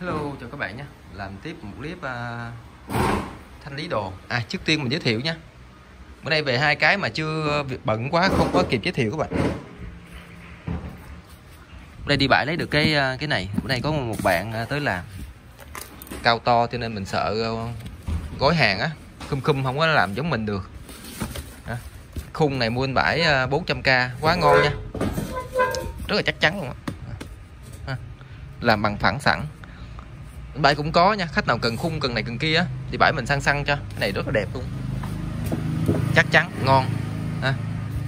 Hello chào các bạn nhé. Làm tiếp một clip uh, thanh lý đồ. À trước tiên mình giới thiệu nha. Bữa nay về hai cái mà chưa ờ, việc bận quá không có kịp giới thiệu các bạn. Bữa nay đi bãi lấy được cái à, cái này. Bữa nay có một bạn à, tới làm. Cao to cho nên mình sợ ờ, gói hàng á. Khum khum không có làm giống mình được. À, Khung này mua bên bãi 400k quá ngon nha. Rất là chắc chắn luôn á. Làm bằng phẳng sẵn bãi cũng có nha khách nào cần khung cần này cần kia thì bãi mình sang săn cho. Cái này rất là đẹp luôn. Chắc chắn ngon. Ha.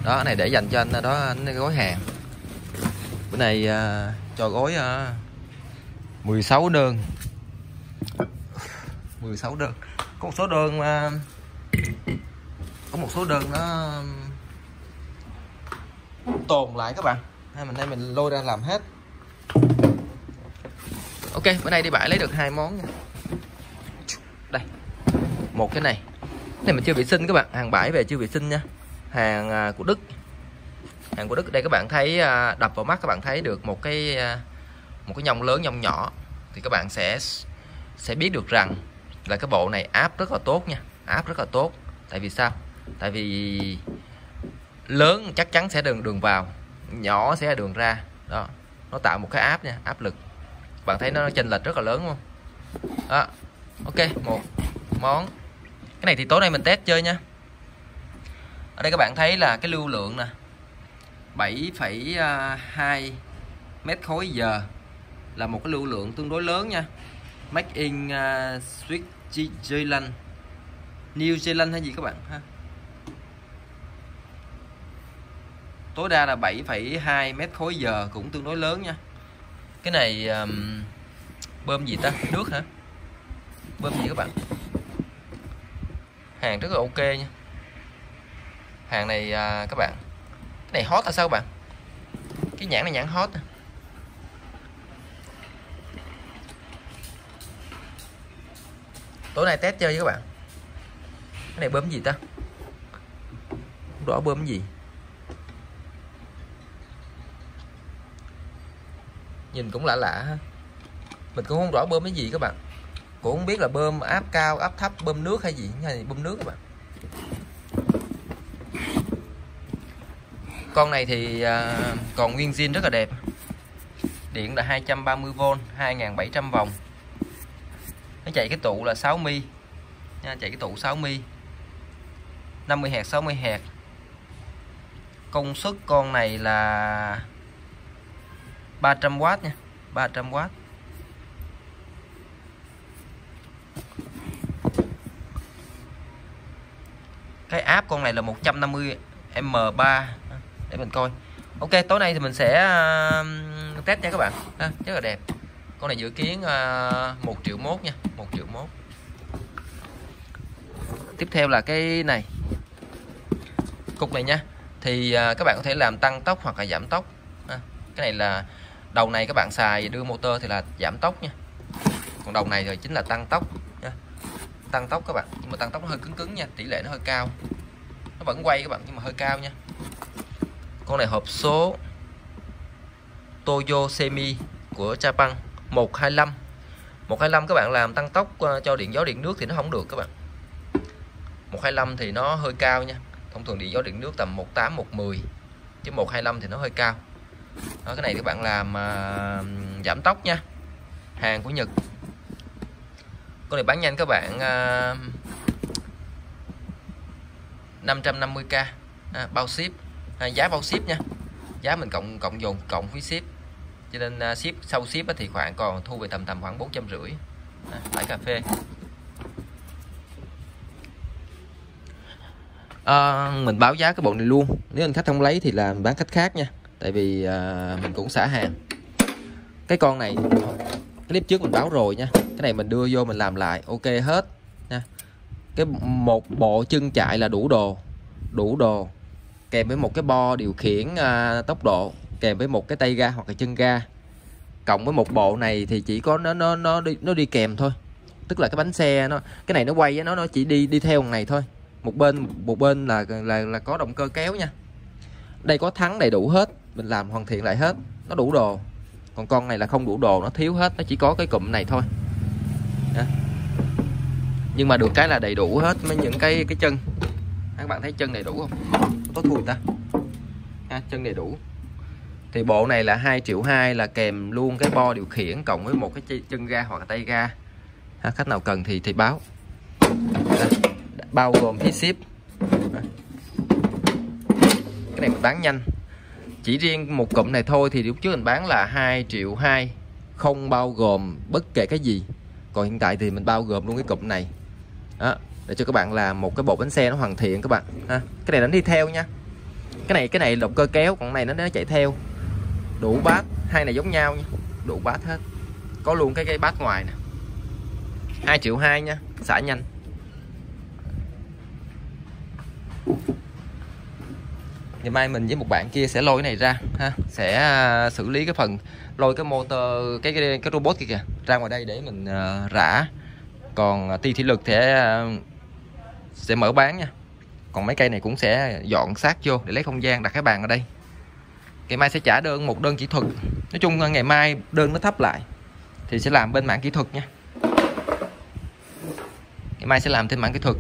Đó cái này để dành cho anh đó anh gói hàng. Bữa này uh, à, cho gói à, uh, 16 đơn. 16 đơn. Có một số đơn uh, có một số đơn nó tồn lại các bạn. Hay mình đây mình lôi ra làm hết ok, bữa nay đi bãi lấy được hai món nha. Đây, một cái này. Cái này mình chưa vệ sinh các bạn, hàng bãi về chưa vệ sinh nha. Hàng à, của đức. Hàng của đức, đây các bạn thấy à, đập vào mắt các bạn thấy được một cái à, một cái nhông lớn, nhông nhỏ. Thì các bạn sẽ sẽ biết được rằng là cái bộ này áp rất là tốt nha. Áp rất là tốt. Tại vì sao? Tại vì lớn chắc chắn sẽ đường đường vào, nhỏ sẽ là đường ra. Đó, nó tạo một cái áp nha, áp lực bạn thấy nó chênh lệch rất là lớn không đó ok một món. Cái này thì tối nay mình test chơi nha. Ở đây các bạn thấy là cái lưu lượng nè 7,2 à, mét khối giờ là một cái lưu lượng tương đối lớn nha. Make in uh, Swiss Zealand New Zealand hay gì các bạn ha? Tối đa là 7,2 mét khối giờ cũng tương đối lớn nha cái này um, bơm gì ta? Nước hả? Bơm gì các bạn? Hàng rất là ok nha. Hàng này à, các bạn cái này hot là sao các bạn? Cái nhãn này nhãn hot à. tối nay test chơi với các bạn. Cái này bơm gì ta? Đỏ bơm gì? Nhìn cũng lạ lạ ha. Mình cũng không rõ bơm cái gì các bạn. Cũng không biết là bơm áp cao, áp thấp, bơm nước hay gì, hay bơm nước các bạn. Con này thì à, còn nguyên zin rất là đẹp. Điện là 230V 2700 vòng. Nó chạy cái tụ là 6 mi. Nha, chạy cái tụ 6 mi. 50 hạt 60 hạt công suất con này là 300W nha 300W cái áp con này là 150 M3 để mình coi. Ok tối nay thì mình sẽ uh, test nha các bạn. À, rất là đẹp. Con này dự kiến à, uh, 1 triệu mốt nha 1 triệu mốt. Tiếp theo là cái này. Cục này nha. Thì uh, các bạn có thể làm tăng tốc hoặc là giảm tốc. À, cái này là đầu này các bạn xài đưa motor thì là giảm tốc nha. Còn đầu này rồi chính là tăng tốc nha. Tăng tốc các bạn, nhưng mà tăng tốc nó hơi cứng cứng nha, tỷ lệ nó hơi cao. Nó vẫn quay các bạn, nhưng mà hơi cao nha. Con này hộp số Toyo Semi của Japan 125 125 các bạn làm tăng tốc ờ, cho điện gió điện nước thì nó không được các bạn. 125 thì nó hơi cao nha. Thông thường điện gió điện nước tầm 18 110 chứ 125 thì nó hơi cao đó, cái này các bạn làm uh, giảm tốc nha. Hàng của Nhật. Con này bán nhanh các bạn à, uh, 550k à, bao ship. À, giá bao ship nha. Giá mình cộng cộng dồn cộng phí ship. Cho nên uh, ship sau ship thì khoảng còn thu về tầm tầm khoảng bốn trăm rưỡi. Phải cà phê. À, mình báo giá cái bộ này luôn. Nếu anh khách không lấy thì là bán khách khác nha tại vì à, mình cũng xả hàng. Cái con này clip trước mình báo rồi nha. Cái này mình đưa vô mình làm lại ok hết nha. Cái một bộ chân chạy là đủ đồ đủ đồ. Kèm với một cái bo điều khiển à, tốc độ kèm với một cái tay ga hoặc là chân ga. Cộng với một bộ này thì chỉ có nó nó nó đi nó đi kèm thôi. Tức là cái bánh xe nó cái này nó quay nó nó chỉ đi đi theo này thôi. Một bên một bên là là là có động cơ kéo nha. Đây có thắng đầy đủ hết mình làm hoàn thiện lại hết nó đủ đồ. Còn con này là không đủ đồ nó thiếu hết nó chỉ có cái cụm này thôi. Đó. nhưng mà được cái là đầy đủ hết mấy những cái cái chân. Các bạn thấy chân đầy đủ không? Có thui ta. Ha, chân đầy đủ. Thì bộ này là 2 triệu 2 là kèm luôn cái bo điều khiển cộng với một cái chân ga hoặc là tay ga. Ha, khách nào cần thì thì báo. Đó. bao gồm phí ship. Cái này mình bán nhanh chỉ riêng một cụm này thôi thì lúc trước mình bán là 2 triệu 2 không bao gồm bất kể cái gì. Còn hiện tại thì mình bao gồm luôn cái cụm này. Đó, để cho các bạn làm một cái bộ bánh xe nó hoàn thiện các bạn. Ha. cái này nó đi theo nha. Cái này cái này động cơ kéo còn này nó nó chạy theo. Đủ bát hai này giống nhau nha. Đủ bát hết. Có luôn cái cái bát ngoài nè. 2 triệu 2 nha xả nhanh ngày mai mình với một bạn kia sẽ lôi cái này ra ha. Sẽ à, xử lý cái phần lôi cái motor cái cái, cái robot kia kìa ra ngoài đây để mình uh, rã. Còn à, ti thủy lực thì uh, sẽ mở bán nha. Còn mấy cây này cũng sẽ dọn sát vô để lấy không gian đặt cái bàn ở đây. Ngày mai sẽ trả đơn một đơn kỹ thuật. Nói chung ngày mai đơn nó thấp lại thì sẽ làm bên mảng kỹ thuật nha. Ngày mai sẽ làm thêm mảng kỹ thuật.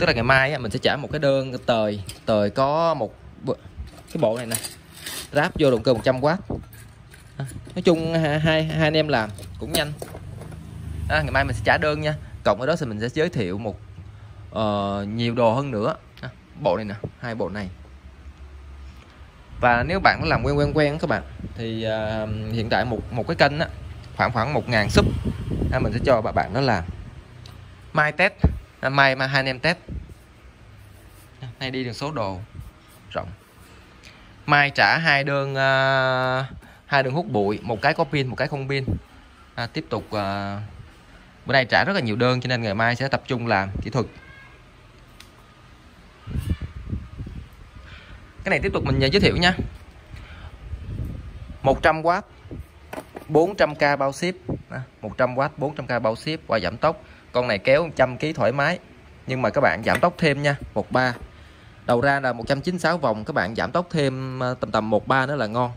Tức là ngày mai mình sẽ trả một cái đơn tời tời có một cái bộ này nè. Ráp vô động cơ 100W à, nói chung hai hai anh em làm cũng nhanh. À, ngày mai mình sẽ trả đơn nha. Cộng với đó thì mình sẽ giới thiệu một uh, nhiều đồ hơn nữa. À, bộ này nè hai bộ này. Và nếu bạn làm quen quen quen các bạn thì uh, hiện tại một một cái kênh á, khoảng khoảng một ngàn sub. À, mình sẽ cho bạn bạn đó làm. Mai test. À, mai mà hai anh em test. À, nay đi đường số đồ rộng mai trả hai đơn uh, hai đơn hút bụi một cái có pin một cái không pin. À, tiếp tục uh, bữa nay trả rất là nhiều đơn cho nên ngày mai sẽ tập trung làm kỹ thuật. Cái này tiếp tục mình à, giới thiệu nha. 100W 400k bao ship. 100W 400k bao ship qua giảm tốc. Con này kéo 100 kg thoải mái. Nhưng mà các bạn giảm tốc thêm nha 13 đầu ra là 196 vòng các bạn giảm tốc thêm ờ, tầm tầm 13 nữa là ngon.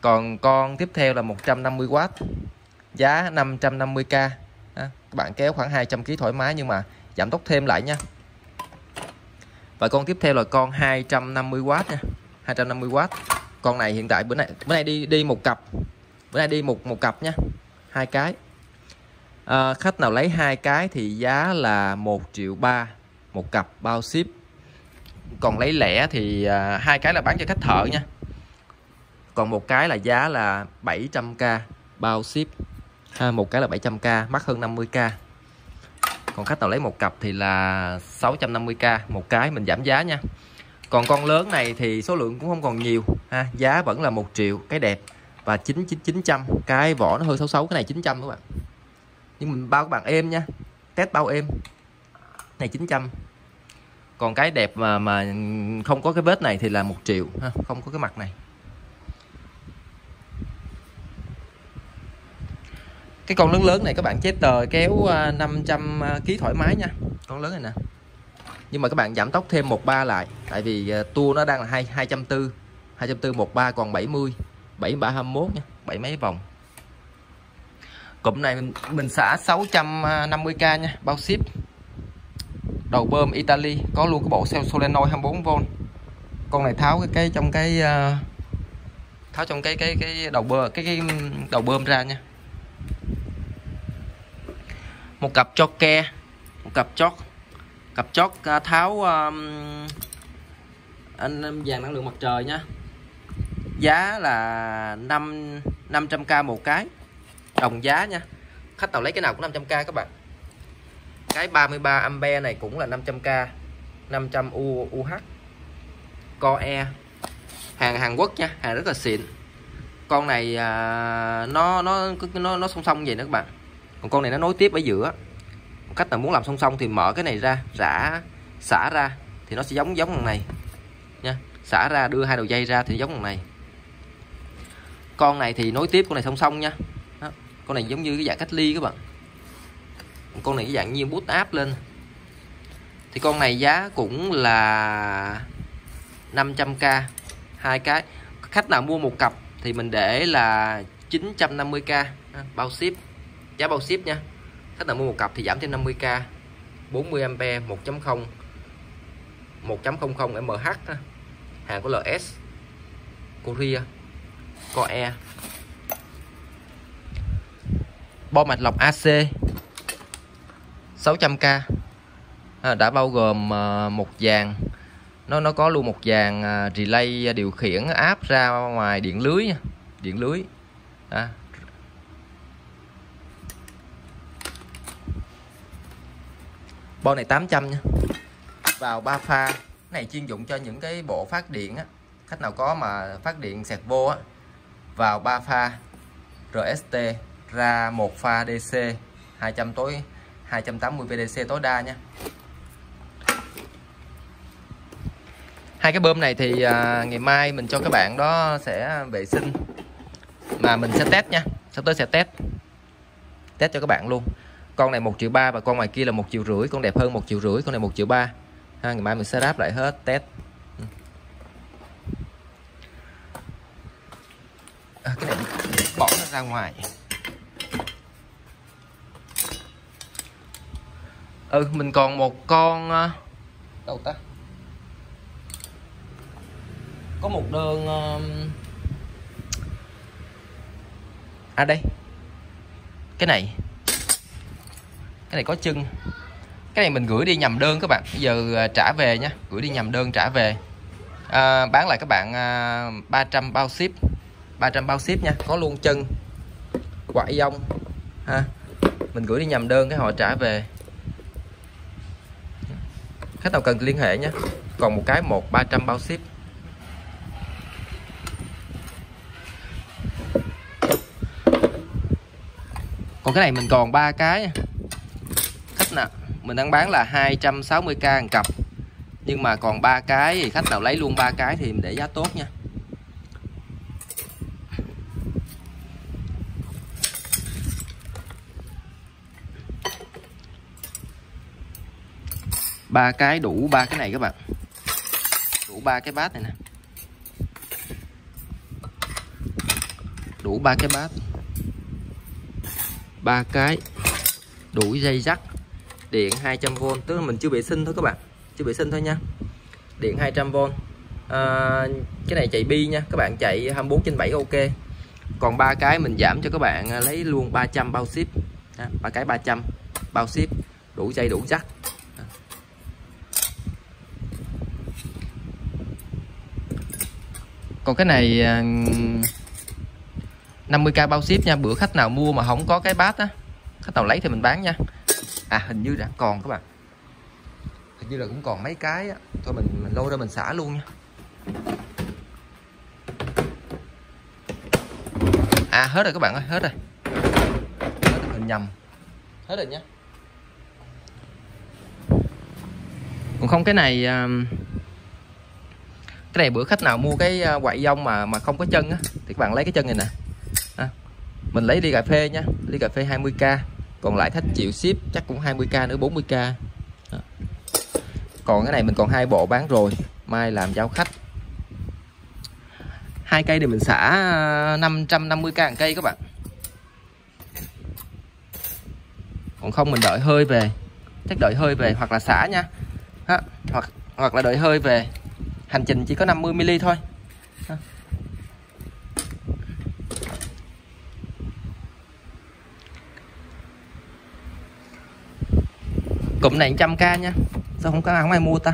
Còn con tiếp theo là 150W giá 550k các bạn kéo khoảng 200 kg thoải mái nhưng mà giảm tốc thêm lại nha. Và con tiếp theo là con 250W nha 250W con này hiện tại bữa nay bữa nay đi đi một cặp bữa nay đi một một cặp nha hai cái. À, khách nào lấy hai cái thì giá là 1 triệu ba một cặp bao ship còn lấy lẻ thì à, hai cái là bán cho khách thợ nha. Còn một cái là giá là 700k bao ship. Ha, một cái là 700k mắc hơn 50k còn khách nào lấy một cặp thì là 650k một cái mình giảm giá nha. Còn con lớn này thì số lượng cũng không còn nhiều. Ha giá vẫn là một triệu cái đẹp. Và 9 900 cái vỏ nó hơi xấu xấu cái này 900 các bạn. Nhưng mình bao các bạn êm nha test bao êm. Này 900 còn cái đẹp mà mà không có cái vết này thì là một triệu ha không có cái mặt này. Cái con lớn lớn này các bạn chép tờ kéo à, 500 à, kg thoải mái nha. Con lớn này nè. Nhưng mà các bạn giảm tốc thêm một ba lại tại vì à, tua nó đang là hai hai trăm tư hai trăm tư một ba còn 70 bảy ba 21 nha bảy mấy vòng. Cụm này mình, mình xả 650k nha bao ship đầu bơm Italy có luôn cái bộ cell solenoid 24V con này tháo cái cái trong cái ờ, tháo trong cái cái cái đầu bơm cái cái đầu bơm ra nha. Một cặp cho ke một cặp chót cặp chót ờ, tháo um, anh vàng năng lượng mặt trời nha. Giá là 5 500k một cái đồng giá nha. Khách nào lấy cái nào cũng 500k các bạn cái 33 ampe này cũng là 500k 500 U, UH Core E. Hàng Hàn Quốc nha hàng rất là xịn. Con này à, nó nó nó nó song song vậy nữa các bạn. Còn con này nó nối tiếp ở giữa. Một cách là muốn làm song song thì mở cái này ra rã xả ra thì nó sẽ giống giống thằng này nha. Xả ra đưa hai đầu dây ra thì giống thằng này. Con này thì nối tiếp con này song song nha. Đó. con này giống như cái dạng cách ly các bạn con này dạng như bút áp lên. Thì con này giá cũng là 500k hai cái. Khách nào mua một cặp thì mình để là 950k à, bao ship, giá bao ship nha. Khách nào mua một cặp thì giảm thêm 50k 40A 1.0 1.00 MH hàng của LS Korea Coe bo mạch lọc AC 600k à, đã bao gồm à, một dàn nó nó có luôn một dàn à, relay à, điều khiển áp ra ngoài điện lưới điện lưới. À. bo này 800 nha. Vào ba pha. Cái này chuyên dụng cho những cái bộ phát điện á. Khách nào có mà phát điện sạc vô á vào ba pha. RST ra một pha DC 200 tối 280 VDC tối đa nha. Hai cái bơm này thì à, ngày mai mình cho các bạn đó sẽ vệ sinh. Mà mình sẽ test nha sắp tới sẽ test. Test cho các bạn luôn. Con này một triệu ba và con ngoài kia là một triệu rưỡi con đẹp hơn một triệu rưỡi con này một triệu ba. Ha, ngày mai mình sẽ ráp lại hết test. Ừ. À, cái này bỏ nó ra ngoài. Ừ mình còn một con ờ, đâu ta? Có một đơn ờ, à đây. Cái này. Cái này có chân. Cái này mình gửi đi nhầm đơn các bạn. Bây giờ ờ, trả về nhé gửi đi nhầm đơn trả về. À, bán lại các bạn à, 300 bao ship. 300 bao ship nha. Có luôn chân. Quại dông ha. Mình gửi đi nhầm đơn cái họ trả về khách nào cần liên hệ nhé. Còn một cái, một 300 bao ship. Còn cái này mình còn ba cái. Khách nào, mình đang bán là 260k một cặp. Nhưng mà còn ba cái thì khách nào lấy luôn ba cái thì mình để giá tốt nha. Ba cái đủ ba cái này các bạn. Đủ ba cái bát này nè. Đủ ba cái bát. Ba cái. Đủ dây dắt điện 200V tức là mình chưa vệ sinh thôi các bạn. Chưa vệ sinh thôi nha. Điện 200V à, cái này chạy bi nha. Các bạn chạy 24 trên 7 ok. Còn ba cái mình giảm cho các bạn à, lấy luôn 300 bao ship. Ba cái 300 bao ship. Đủ dây đủ dắt còn cái này à, 50k bao ship nha. Bữa khách nào mua mà không có cái bát á khách nào lấy thì mình bán nha. À hình như là còn các bạn. Hình như là cũng còn mấy cái á. Thôi mình mình lôi ra mình xả luôn nha. À hết rồi các bạn ơi hết rồi. Hết rồi hình nhầm. Hết rồi nhá còn không cái này à, cái này bữa khách nào mua cái à, quậy dông mà mà không có chân á thì các bạn lấy cái chân này nè. À, mình lấy ly cà phê nha ly cà phê 20k còn lại khách chịu ship chắc cũng 20k nữa 40k à. còn cái này mình còn hai bộ bán rồi mai làm giao khách. Hai cây thì mình xả à, 550k một cây các bạn. Còn không mình đợi hơi về chắc đợi hơi về hoặc là xả nha. Ha, hoặc hoặc là đợi hơi về hành trình chỉ có 50 ml thôi. Cụm này 100k nha. Sao không có không ai mua ta?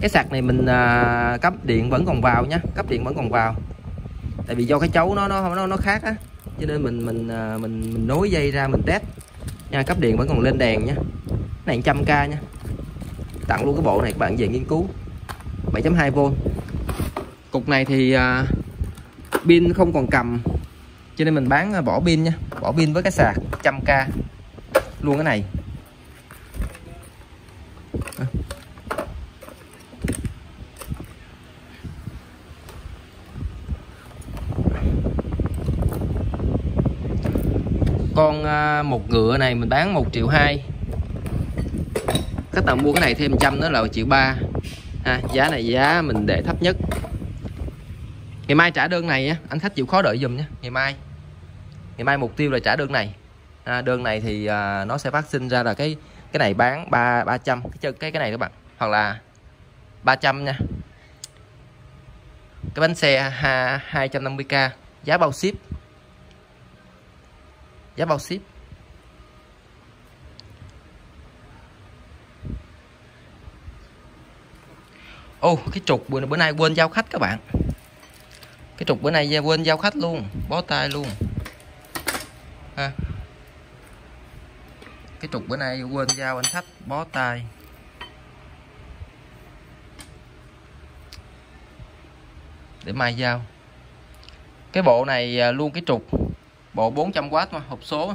Cái sạc này mình à, cấp điện vẫn còn vào nha. Cấp điện vẫn còn vào. Tại vì do cái chấu nó nó nó nó khác á. Cho nên mình mình à, mình mình nối dây ra mình test. Nha cấp điện vẫn còn lên đèn nha. Này 100k nha. Tặng luôn cái bộ này các bạn về nghiên cứu. 7.2V cục này thì à, pin không còn cầm cho nên mình bán à, bỏ pin nha. Bỏ pin với cái sạc 100k luôn cái này. À. Con à, một ngựa này mình bán 1 triệu 2 khách nào mua cái này thêm trăm nữa là 1 triệu 3 ha, giá này giá mình để thấp nhất. Ngày mai trả đơn này anh khách chịu khó đợi dùm nhé. Ngày mai. Ngày mai mục tiêu là trả đơn này. À, đơn này thì à, nó sẽ phát sinh ra là cái cái này bán ba ba trăm. Cái cái cái này các bạn. Hoặc là 300 nha. Cái bánh xe 250k giá bao ship. Giá bao ship. Ô oh, cái trục bữa, bữa nay quên giao khách các bạn. Cái trục bữa nay quên giao khách luôn bó tay luôn. Ha. Cái trục bữa nay quên giao anh khách bó tay. Để mai giao. Cái bộ này à, luôn cái trục bộ 400W mà hộp số.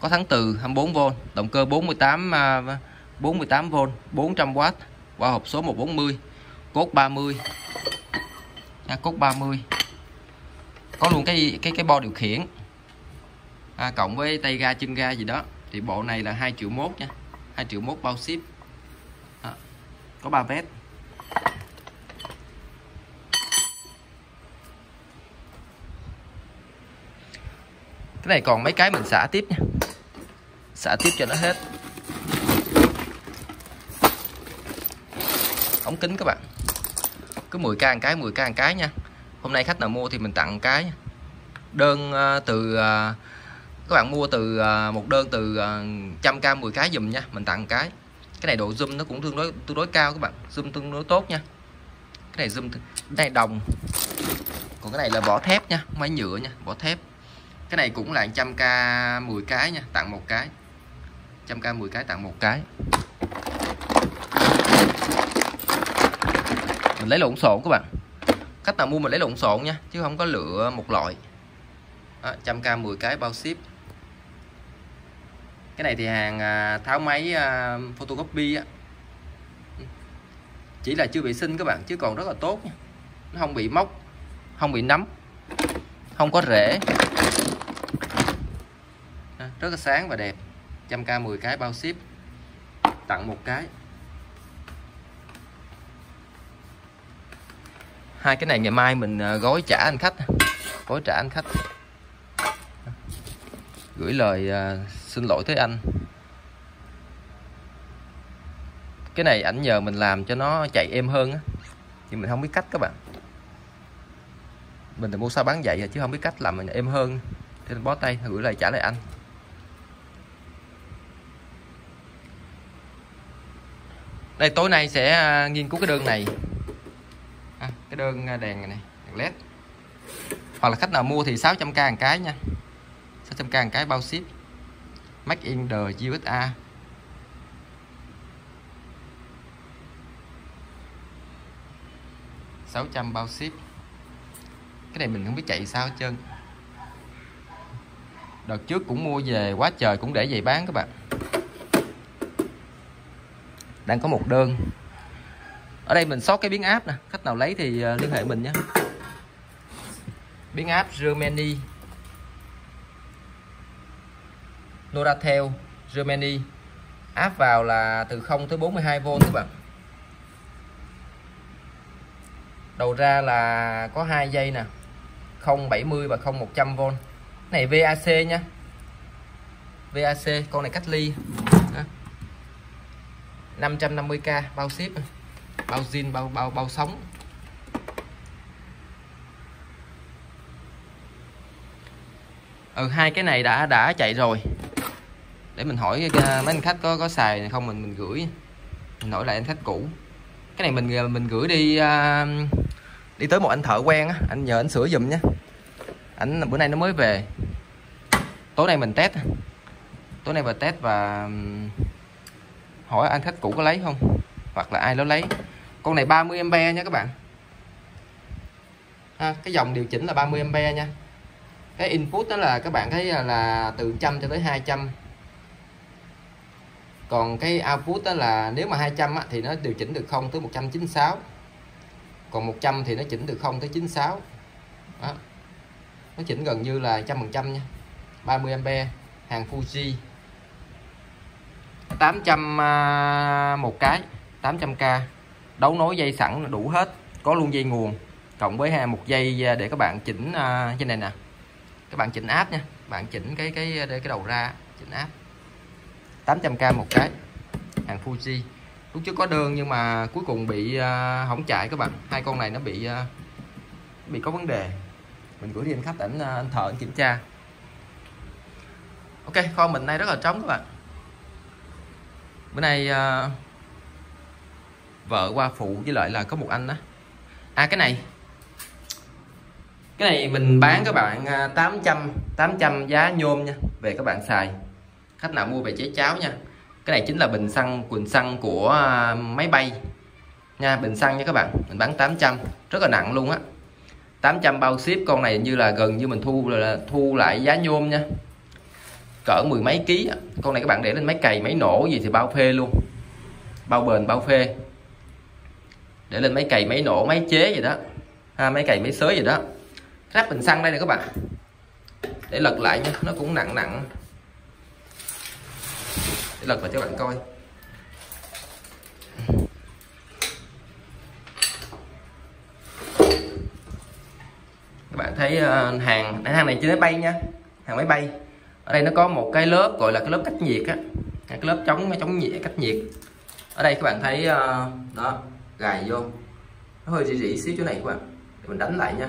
Có thắng từ 24V động cơ 48 48V 400W và hộp số 140 cốt 30 à, cốt 30 có luôn cái cái cái bo điều khiển. À, cộng với tay ga chân ga gì đó thì bộ này là 2 triệu mốt nha. 2 triệu mốt bao ship. À, có 3 vét cái này còn mấy cái mình xả tiếp nha. Xả tiếp cho nó hết. Ống kính các bạn. Cứ 10k một cái 10k một cái nha. Hôm nay khách nào mua thì mình tặng cái đơn à, từ à, các bạn mua từ à, một đơn từ trăm k 10 cái dùm nha. Mình tặng cái. Cái này độ zoom nó cũng tương đối tương đối cao các bạn. Zoom tương đối tốt nha. Cái này zoom, cái này đồng. Còn cái này là vỏ thép nha, máy nhựa nha, vỏ thép. Cái này cũng là trăm k 10 cái nha, tặng một cái. Trăm k 10 cái tặng một cái. Mình lấy lộn xộn các bạn. Khách nào mua mình lấy lộn xộn nha chứ không có lựa một loại. Trăm k 10 cái bao ship. Cái này thì hàng à, tháo máy à, photocopy á. Chỉ là chưa bị sinh các bạn chứ còn rất là tốt nha. Nó không bị móc không bị nấm không có rễ. Rất là sáng và đẹp. Trăm k 10 cái bao ship. Tặng một cái. Hai cái này ngày mai mình à, gói trả anh khách. Gói trả anh khách. Gửi lời à, xin lỗi tới anh. Cái này ảnh nhờ mình làm cho nó chạy êm hơn á. Nhưng mình không biết cách các bạn. Mình thì mua sao bán vậy à, chứ không biết cách làm mình êm hơn. Thế nên bó tay, gửi lời trả lại anh. Đây, tối nay sẽ nghiên cứu cái đơn này à, cái đơn à, đèn này, này đèn led. Hoặc là khách nào mua thì 600k một cái nha. 600k một cái bao ship. Make in the USA sáu trăm bao ship. Cái này mình không biết chạy sao hết trơn. Đợt trước cũng mua về quá trời cũng để về bán các bạn. Đang có một đơn ở đây mình sót cái biến áp nè. Khách nào lấy thì ờ, liên hệ mình nhé. Biến áp Germany. Noratel Germany. Áp vào là từ 0 tới 42V các bạn. Đầu ra là có hai dây nè. 070 và 0100V này VAC nha VAC con này cách ly. 550k bao ship bao zin bao bao bao sóng. Ừ hai cái này đã đã chạy rồi. Để mình hỏi à, mấy anh khách có có xài không? Mình mình gửi. Mình hỏi lại anh khách cũ. Cái này mình à, mình gửi đi uh, đi tới một anh thợ quen á. Anh nhờ anh sửa giùm nhé. Ảnh bữa nay nó mới về. Tối nay mình test. Tối nay vừa test và hỏi anh khách cũ có lấy không? Hoặc là ai nó lấy con này 30 ampe nha các bạn. Ha, cái dòng điều chỉnh là 30 ampe nha. Cái input đó là các bạn thấy là từ 100 cho tới 200 còn cái output đó là nếu mà 200 á, thì nó điều chỉnh từ 0 tới 196 còn 100 thì nó chỉnh từ 0 tới 96 đó. nó chỉnh gần như là trăm phần trăm nha. 30 ampe hàng Fuji. 800 à, một cái 800k đấu nối dây sẵn đủ hết có luôn dây nguồn. Cộng với hai một dây à, để các bạn chỉnh uh, trên này nè. Các bạn chỉnh áp nha. Bạn chỉnh cái cái cái đầu ra chỉnh áp 800k một cái hàng Fuji. Lúc trước có đơn nhưng mà cuối cùng bị uh, hỏng chạy các bạn. Hai con này nó bị uh, bị có vấn đề. Mình gửi đi anh khách ảnh anh thợ anh kiểm tra. Ok kho mình nay rất là trống các bạn. Bữa nay uh, vợ qua phụ với lại là có một anh đó à cái này. Cái này mình bán các bạn à, 800 800 giá nhôm nha, về các bạn xài. Khách nào mua về chế cháo nha. Cái này chính là bình xăng, quỳnh xăng của à, máy bay. Nha, bình xăng nha các bạn. Mình bán 800 rất là nặng luôn á. 800 bao ship, con này như là gần như mình thu là thu lại giá nhôm nha. Cỡ mười mấy ký con này các bạn để lên máy cày, máy nổ gì thì bao phê luôn. Bao bền, bao phê để lên máy cày máy nổ máy chế gì đó. Ha, máy cày máy xới gì đó. Ráp bình xăng đây nè các bạn. Để lật lại nha nó cũng nặng nặng. Để lật lại cho bạn coi. Các bạn thấy ờ, hàng hàng này trên máy bay nha. Hàng máy bay. Ở đây nó có một cái lớp gọi là cái lớp cách nhiệt á. Cái lớp chống chống nhiệt cách nhiệt. Ở đây các bạn thấy ờ, đó gài vô. Nó hơi rỉ rỉ xíu chỗ này các bạn. Để mình đánh lại nha.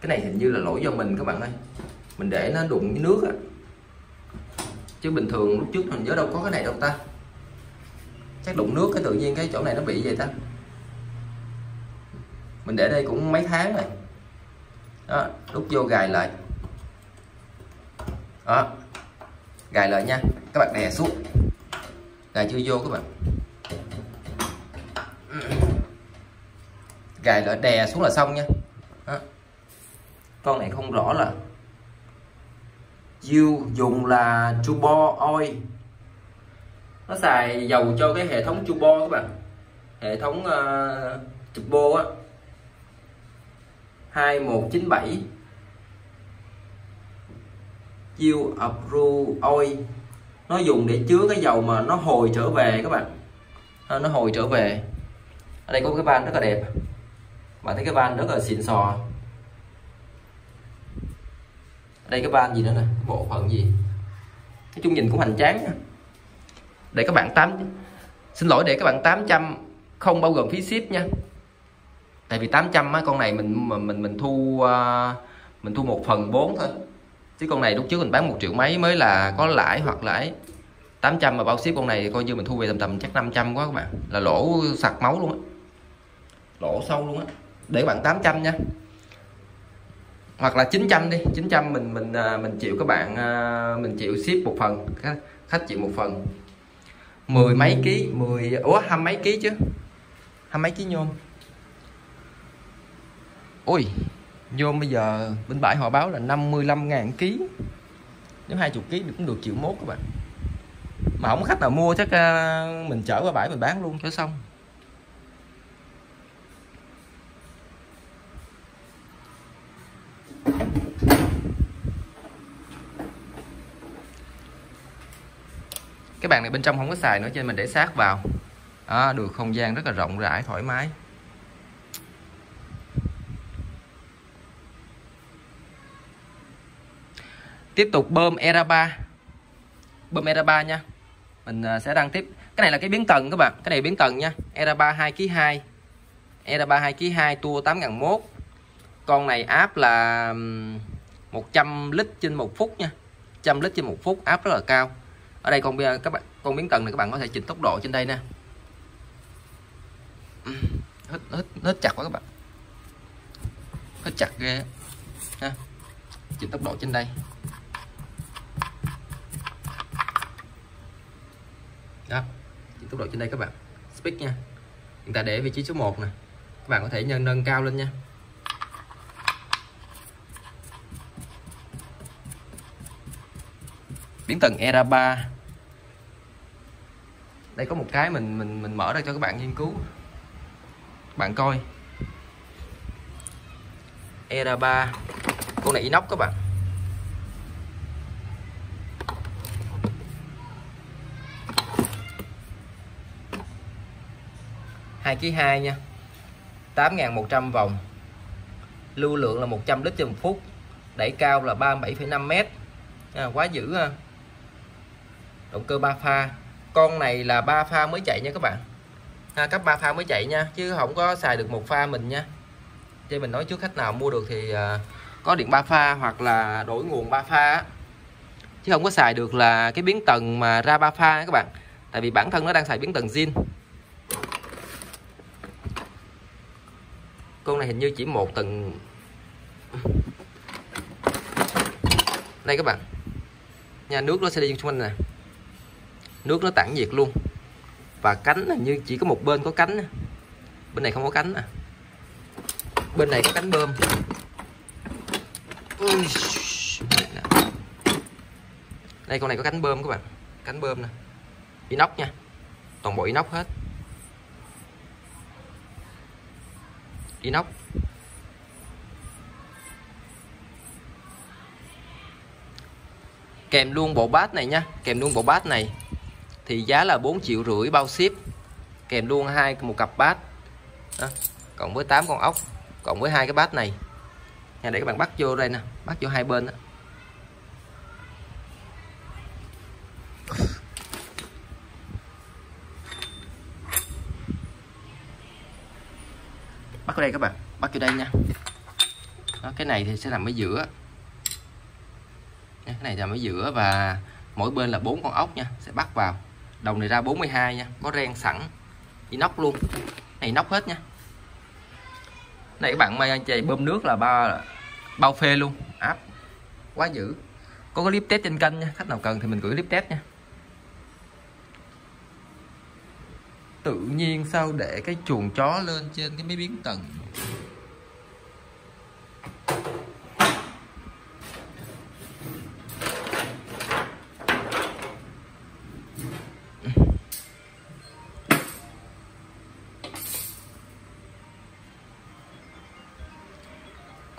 Cái này hình như là lỗi do mình các bạn ơi. Mình để nó đụng với nước á. Chứ bình thường lúc trước mình nhớ đâu có cái này đâu ta. Chắc đụng nước cái tự nhiên cái chỗ này nó bị vậy ta. Mình để đây cũng mấy tháng rồi. Đó, đút vô gài lại. Đó, gài lại nha. Các bạn đè xuống. Gài chưa vô các bạn. Gài lại đè xuống là xong nha. Đó. con này không rõ là Diêu dùng là turbo oil nó xài dầu cho cái hệ thống turbo các bạn. Hệ thống uh, turbo á. 2197 Diêu Approve Oil nó dùng để chứa cái dầu mà nó hồi trở về các bạn. Nó hồi trở về. Ở đây có cái van rất là đẹp bạn thấy cái van rất là xịn sò. Đây cái van gì nữa nè? Bộ phận gì? Nói chung nhìn cũng hoành tráng để các bạn tám xin lỗi để các bạn 800 không bao gồm phí ship nha. Tại vì 800 á, con này mình mình mình thu uh, mình thu một phần 4 thôi. Chứ con này lúc trước mình bán một triệu mấy mới là có lãi hoặc lãi 800 mà bao ship con này coi như mình thu về tầm tầm chắc 500 quá các bạn. Là lỗ sặc máu luôn á. Lỗ sâu luôn á để bạn 800 nha. Hoặc là 900 đi 900 mình mình à, mình chịu các bạn à, mình chịu ship một phần, khách chịu một phần. Mười mấy ký, mười, ủa, hai mấy ký chứ? Hai mấy ký nhôm? Ui, nhôm bây giờ bên bãi họ báo là 55 ngàn ký. Nếu 20 ký cũng được triệu mốt các bạn. Mà không khách nào mua chắc à, mình chở qua bãi mình bán luôn. Cho xong. Cái bàn này bên trong không có xài nữa cho nên mình để sát vào. Đó, được không gian rất là rộng rãi thoải mái. Tiếp tục bơm era 3 bơm era 3 nha. Mình à, sẽ đăng tiếp. Cái này là cái biến tầng các bạn. Cái này biến tầng nha. Era 3 2 kg 2 era 3 2 kg 2 tua 8001 con này áp là 100 lít trên một phút nha. 100 lít trên một phút áp rất là cao ở đây con các bạn, con biến tần này các bạn có thể chỉnh tốc độ trên đây nè. Ừ, hết hết hết chặt quá các bạn. Hết chặt ghê ha, chỉnh tốc độ trên đây. Đó, chỉnh tốc độ trên đây các bạn. Speed nha. Chúng ta để vị trí số 1 nè. Các bạn có thể nhân nâng cao lên nha. Biến tầng era 3 đây có một cái mình mình mình mở ra cho các bạn nghiên cứu. Bạn coi. Era 3 con này inox các bạn. Hai ký hai nha. 8.100 vòng. Lưu lượng là 100 lít trên một phút. Đẩy cao là 37,5 mét. À, quá dữ ha động cơ 3 pha. Con này là 3 pha mới chạy nha các bạn. À, cấp 3 pha mới chạy nha chứ không có xài được một pha mình nha. Cho mình nói trước khách nào mua được thì uh, có điện 3 pha hoặc là đổi nguồn 3 pha chứ không có xài được là cái biến tần mà ra 3 pha các bạn. Tại vì bản thân nó đang xài biến tần zin. Con này hình như chỉ một tầng. Đây các bạn. Nhà nước nó sẽ đi xung quanh nè nước nó tản nhiệt luôn. Và cánh là như chỉ có một bên có cánh bên này không có cánh à. Bên này có cánh bơm. Đây, con này có cánh bơm các bạn. Cánh bơm nè. Inox nha. Toàn bộ inox hết. Inox. Kèm luôn bộ bát này nha. Kèm luôn bộ bát này thì giá là 4 triệu rưỡi bao ship. Kèm luôn hai một cặp bát. Đó. cộng với 8 con ốc cộng với hai cái bát này. Nha để các bạn bắt vô đây nè bắt vô hai bên đó. bắt ở đây các bạn bắt vô đây nha. Đó, cái này thì sẽ nằm ở giữa. Cái này nằm ở giữa và mỗi bên là bốn con ốc nha sẽ bắt vào đồng này ra 42 nha, có ren sẵn. Inox luôn. Này nóc hết nha. Này, các bạn may chạy bơm nước là ba bao phê luôn. Áp. Quá dữ. Có clip test trên kênh nha. Khách nào cần thì mình gửi clip test nha. Tự nhiên sao để cái chuồng chó lên trên cái mấy biến tầng?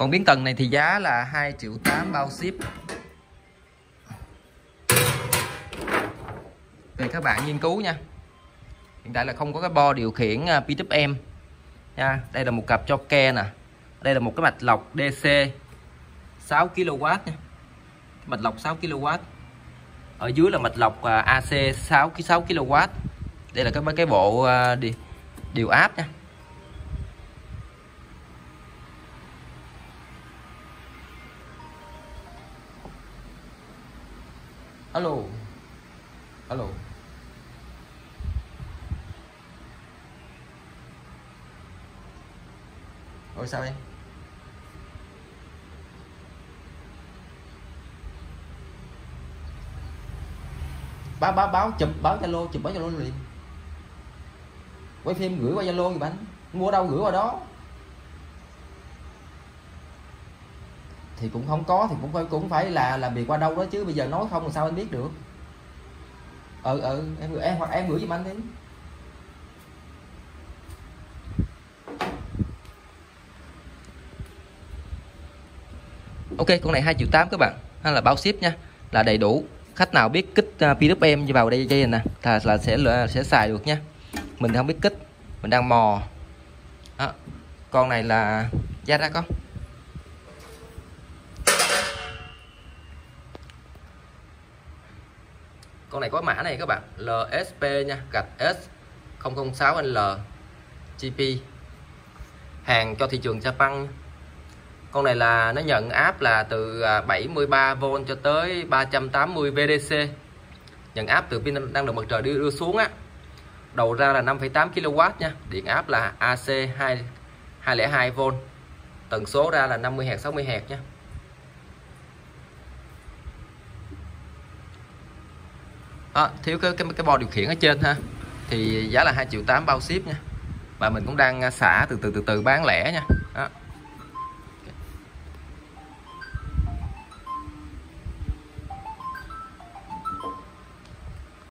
Còn biến tầng này thì giá là 2 triệu 8 bao ship. Thì các bạn nghiên cứu nha. Hiện tại là không có cái bo điều khiển à, P2M nha, đây là một cặp cho ke nè. Đây là một cái mạch lọc DC 6 kW nha. Mạch lọc 6 kW ở dưới là mạch lọc AC 6 6 kW đây là cái cái bộ à, điều áp nha. Alo. Alo. Ôi, sao em? Báo báo báo, chụp, báo zalo, chụp báo zalo liền. Quay phim gửi qua zalo gì bạn mua đâu gửi qua đó. Thì cũng không có thì cũng phải cũng phải là làm việc qua đâu đó chứ. Bây giờ nói không làm sao anh biết được? Ừ ừ em em hoặc em gửi giùm anh đi. Ok con này 2 triệu tám các bạn. Hay là bao ship nha. Là đầy đủ. Khách nào biết kích à, PWM vào đây dây nè là, là sẽ là sẽ xài được nha. Mình không biết kích. Mình đang mò. À, con này là giá ra con con này có mã này các bạn. LSP nha gạch S 006L GP hàng cho thị trường Japan. Con này là nó nhận áp là từ à, 73V cho tới 380 VDC nhận áp từ pin năng lượng mặt trời đưa, đưa xuống á. Đầu ra là 5,8 kW nha. Điện áp là AC 2 202V tần số ra là 50 Hz 60 Hz nha. À, thiếu cái, cái cái bo điều khiển ở trên ha thì giá là 2 triệu 8 bao ship nha và mình cũng đang à, xả từ từ từ từ bán lẻ nha.